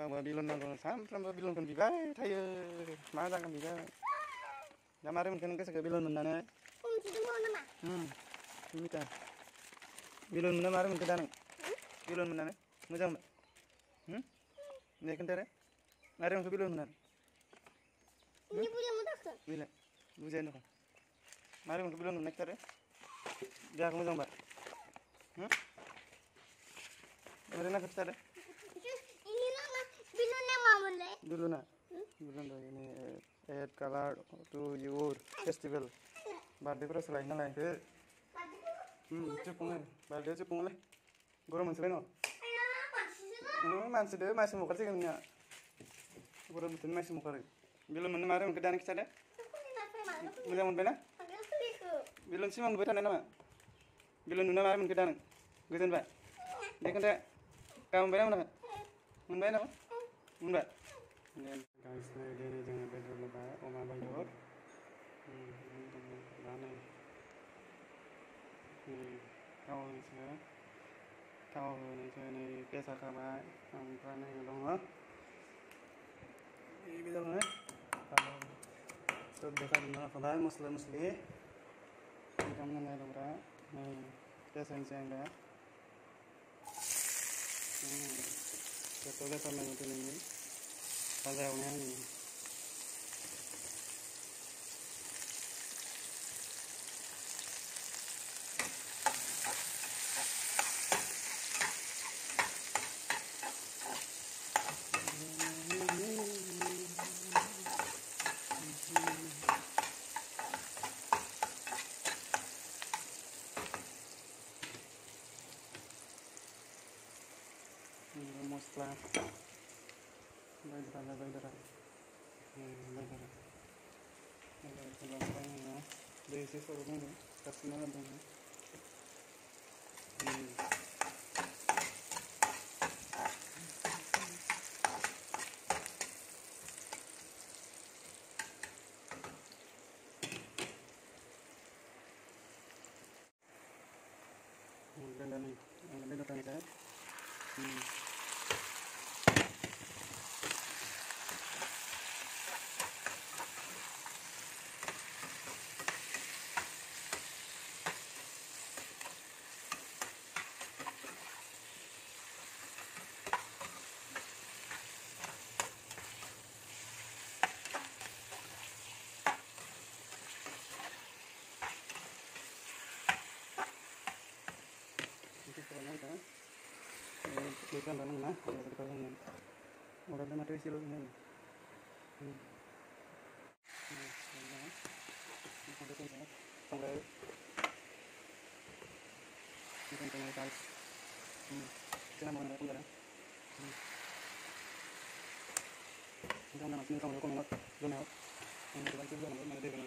bang babilon bang babilon sampram babilon kan tayo mana kan bibai ya mari mungkin kan sekali babilon mana nih hmm ini mana mari mungkin dana. Babilon mana nih mau jam hmm? Ini kan tera mari untuk babilon mana ini punya muda kan bila bisa nih eh? kan mari mungkin babilon mana tera dia kamu jam berapa hmm? Mari nak dulu na, dulu dah ini air color to your festival. birthday pura selain na lain ke hmm cepung birthday cepung lah gorong masih lain oh masih deh masih mau kerja kan ya gorong masih masih mau kerja belum mana marah mungkin dari kita deh belum mana belum sih mau bukan nama belum nuna marah mungkin dari Gusan pak, dia kan dia kamu berapa? Mun berapa? Enggak. Guys, nah dia jangan beda lupa Oma Bayor. Hmm, ini kamu mana? Hmm, kau ini saya. Kau ini saya ini biasa yang dong lah? Ini bisa? Ya? Kalau sudah biasa di mana muslim muslim. Ini kamu nanya lupa. Nah, biasa yang saya enggak. Hmm, sama. Saya. देसी showroom है customer दूँगा കണ്ടാണ് ഇങ്ങനെ ഉടനെ മറ്റേ വിഷയം ഇങ്ങനെ നമ്മള് ഇതാണ് നമ്മൾ കൊണ്ടുവന്ന ഇതാണ് നമ്മൾ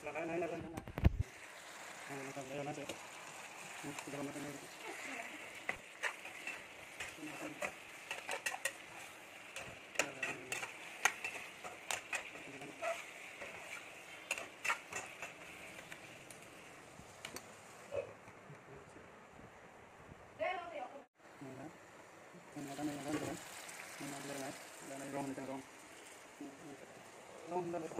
Silakan, naik, no.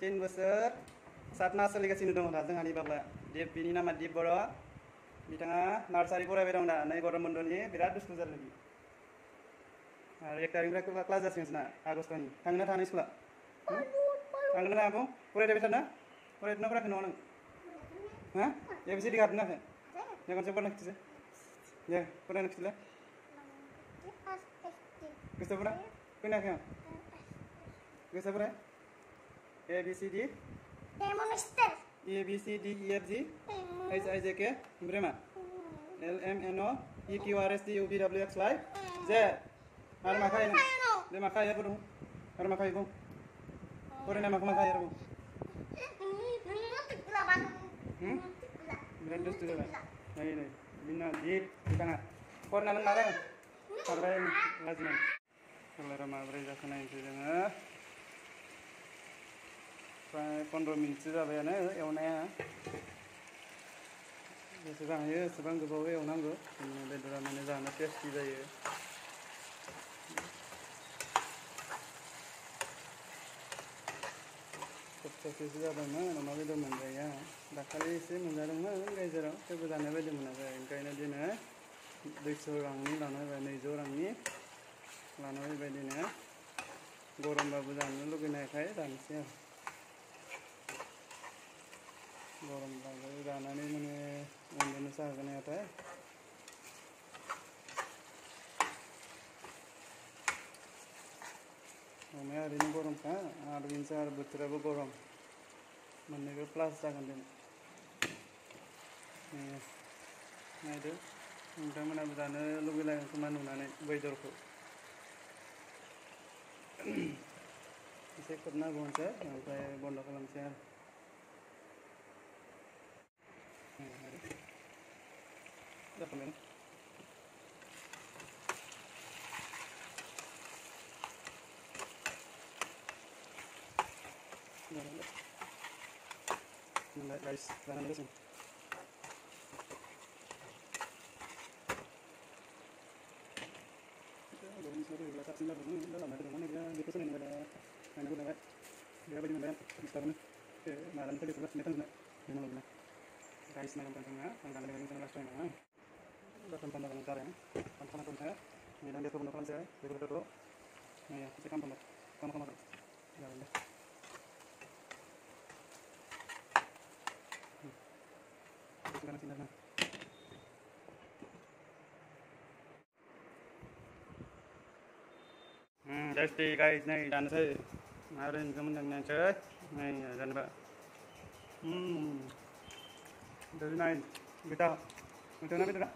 तीन बस सात मास चलीगे दूँ दा जहाँ बाबा नाम दीप बड़ो नार्सारी पढ़ाई दा नई गौरव मंडलनी विराट दुस्तु जल एक तारीख क्लास जासी आगस्ट स्कूल थाना आबू पढ़ाई ना पढ़ाई नौ नी गाटना Ya kan nak sih. Ya, pura nak sih. Gusto mo na? Pina ka? Gusto mo na? A, B, C, D? Demonster. A, B, C, D, E, F, G? H, I, J, K? Berapa? L, M, N, O? P, Q, R, S, T, U, V, W, X, Y? Z? Ada makai na? Dia makai apa dong? Ada makai ko? Pura na makai apa? Hmm? Berendus tu lah. ini bina jeep kita nggak kor namen marang karena lazim kalau mau beri jasa naik itu jangan Pak Kondro này. Jalan ya, yang mana? Jadi sekarang ya, sekarang gue bawa yang nanggo, ini ada drama nih, jangan tes kita ya. सेरसेसो जादोंमोन अमा बेदर मोनजाया दाखालि एसे मोनजादोंमोन गेजेराव थेवबो जानाय बायदि मोनाखै ओंखायनो दिनै दुइस' रांनि लाना फैबाय नैजौ रांनि लाना फैबाय गरमबाबो जानो लुगैनायखाय रानसै आरो गरमबाबो जानानै माने उन्दुनोसो हागोन अमाया ओरैनो गरमखा आरो बेनोसै आरो बोथोराबो गरम मोननैबो प्लास जागोन दिनै नायदो। नोंथांमोनाबो जानो लुगैलायगोन खोमा नुनानै बेदरखौ। एसे खोबना होबावनोसै ओमफ्राय बन्द' खालामसै आरो। Jangan lupa guys na lang tengah tanggal dengan tengah last time ah datang tanda dengan cara kan kan kan saya ini dan naman sila na. जस्तै गाई नै जानु छ मारेनको पनि जान्छ नै जानु भयो दाजु नाइ बेटा बेटा बेटा